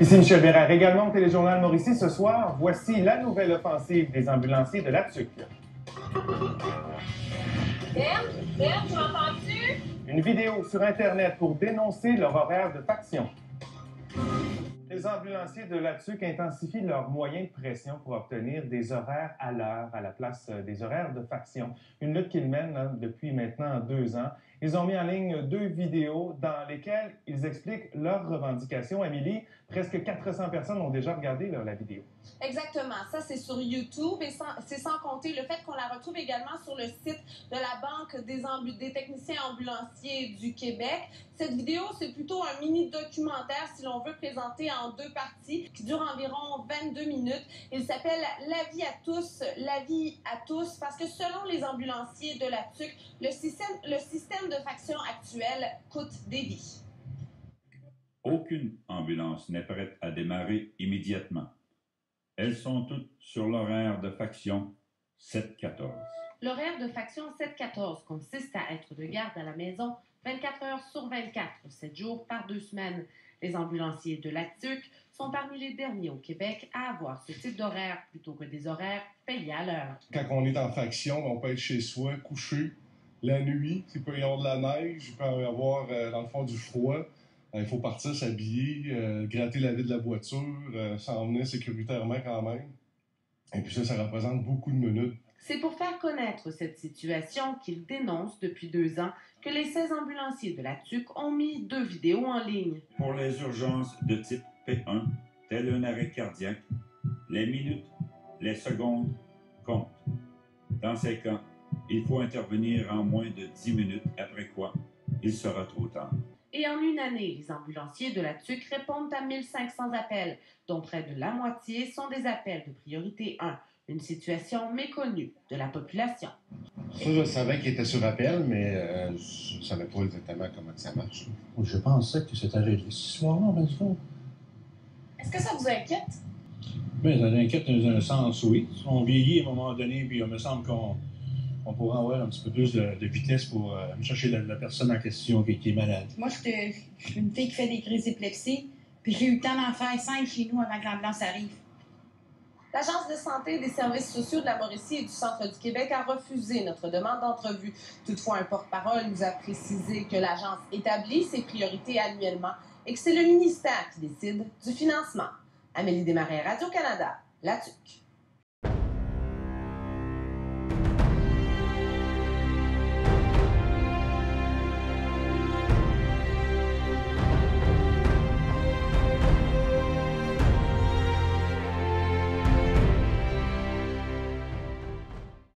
Ici Michel Bérard, également au Téléjournal Mauricie ce soir. Voici la nouvelle offensive des ambulanciers de la TUC. Une vidéo sur Internet pour dénoncer leur horaire de faction. Les ambulanciers de la TUC intensifient leurs moyens de pression pour obtenir des horaires à l'heure à la place euh, des horaires de faction. Une lutte qu'ils mènent hein, depuis maintenant deux ans. Ils ont mis en ligne deux vidéos dans lesquelles ils expliquent leurs revendications. Émilie, presque 400 personnes ont déjà regardé la vidéo. Exactement. Ça, c'est sur YouTube et c'est sans compter le fait qu'on la retrouve également sur le site de la Banque des, des techniciens ambulanciers du Québec. Cette vidéo, c'est plutôt un mini-documentaire, si l'on veut, présenté en deux parties, qui dure environ 22 minutes. Il s'appelle La vie à tous, la vie à tous, parce que selon les ambulanciers de la TUC, le système, le système de faction actuel coûte des vies. Aucune ambulance n'est prête à démarrer immédiatement. Elles sont toutes sur l'horaire de faction 7-14. L'horaire de faction 7-14 consiste à être de garde à la maison 24 heures sur 24, 7 jours par deux semaines. Les ambulanciers de la TUC sont parmi les derniers au Québec à avoir ce type d'horaire plutôt que des horaires payés à l'heure. Quand on est en faction, on peut être chez soi, couché, la nuit, il peut y avoir de la neige, il peut y avoir, euh, dans le fond, du froid. Euh, il faut partir s'habiller, euh, gratter la vie de la voiture, euh, s'en venir sécuritairement quand même. Et puis ça, ça représente beaucoup de minutes. C'est pour faire connaître cette situation qu'ils dénoncent depuis deux ans que les 16 ambulanciers de la TUC ont mis deux vidéos en ligne. Pour les urgences de type P1, tel un arrêt cardiaque, les minutes, les secondes comptent. Dans ces cas, il faut intervenir en moins de 10 minutes, après quoi il sera trop tard. Et en une année, les ambulanciers de la TUC répondent à 1500 appels, dont près de la moitié sont des appels de priorité 1, une situation méconnue de la population. Ça, je savais qu'il était sur appel, mais euh, je ne savais pas exactement comment ça marche. Je pensais que c'était réglé ce soir-là, ben. Est-ce que ça vous inquiète? Ben, ça inquiète dans un sens, oui. On vieillit à un moment donné, puis il me semble qu'on on pourrait avoir un petit peu plus de, de vitesse pour euh, chercher la, la personne en question qui, qui est malade. Moi, je suis je suis une fille qui fait des crises d'épilepsie, puis j'ai eu le temps d'en faire cinq chez nous avant que l'ambulance arrive. L'Agence de santé des services sociaux de la Mauricie et du Centre du Québec a refusé notre demande d'entrevue. Toutefois, un porte-parole nous a précisé que l'agence établit ses priorités annuellement et que c'est le ministère qui décide du financement. Amélie Desmarais, Radio-Canada, La TUC.